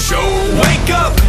show. Wake up!